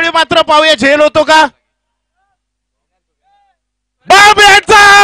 त्यावेळी मात्र पाहूया. झेल होतो का?